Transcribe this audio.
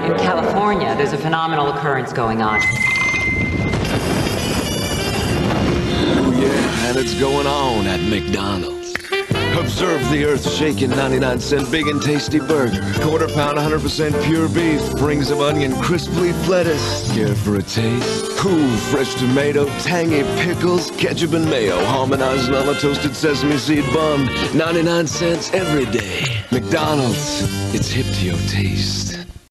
down in California, there's a phenomenal occurrence going on. Oh, yeah, and it's going on at McDonald's. Observe the earth-shaking 99 cent big and tasty burger. Quarter pound 100% pure beef. Rings of onion, crisply lettuce. Care for a taste? Cool fresh tomato, tangy pickles, ketchup and mayo. harmonized on a toasted sesame seed bun. 99 cents every day. McDonald's. It's hip to your taste.